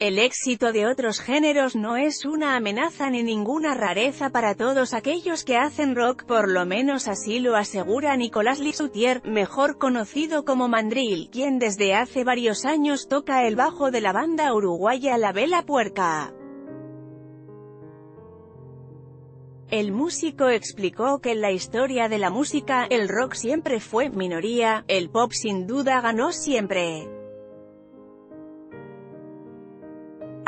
El éxito de otros géneros no es una amenaza ni ninguna rareza para todos aquellos que hacen rock, por lo menos así lo asegura Nicolás Lisutier, mejor conocido como Mandril, quien desde hace varios años toca el bajo de la banda uruguaya La Vela Puerca. El músico explicó que en la historia de la música, el rock siempre fue minoría, el pop sin duda ganó siempre.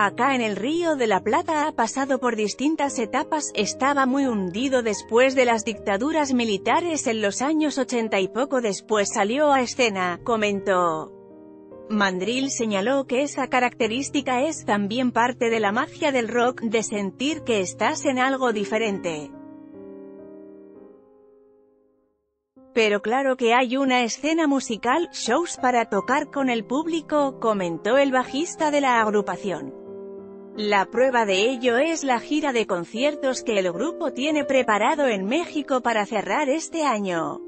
Acá en el Río de la Plata ha pasado por distintas etapas, estaba muy hundido después de las dictaduras militares en los años 80 y poco después salió a escena, comentó. Mandril señaló que esa característica es también parte de la magia del rock, de sentir que estás en algo diferente. Pero claro que hay una escena musical, shows para tocar con el público, comentó el bajista de la agrupación. La prueba de ello es la gira de conciertos que el grupo tiene preparado en México para cerrar este año.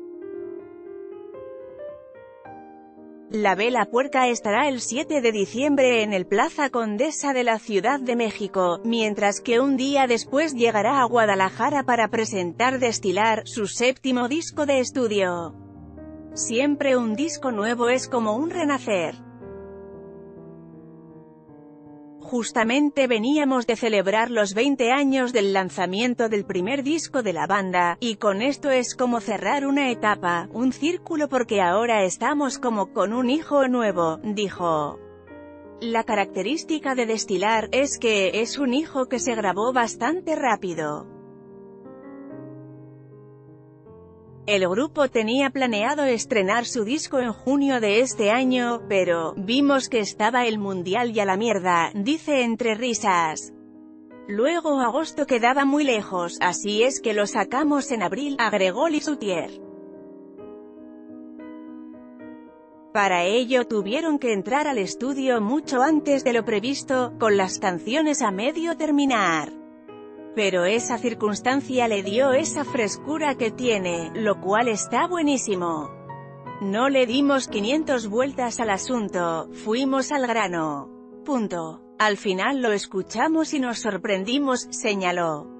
La Vela Puerca estará el 7 de diciembre en el Plaza Condesa de la Ciudad de México, mientras que un día después llegará a Guadalajara para presentar Destilar, su séptimo disco de estudio. Siempre un disco nuevo es como un renacer. Justamente veníamos de celebrar los 20 años del lanzamiento del primer disco de la banda, y con esto es como cerrar una etapa, un círculo porque ahora estamos como con un hijo nuevo, dijo. La característica de Destilar, es que, es un hijo que se grabó bastante rápido. El grupo tenía planeado estrenar su disco en junio de este año, pero, vimos que estaba el mundial y a la mierda, dice entre risas. Luego agosto quedaba muy lejos, así es que lo sacamos en abril, agregó Lisutier. Para ello tuvieron que entrar al estudio mucho antes de lo previsto, con las canciones a medio terminar. Pero esa circunstancia le dio esa frescura que tiene, lo cual está buenísimo. No le dimos 500 vueltas al asunto, fuimos al grano. Punto. Al final lo escuchamos y nos sorprendimos, señaló.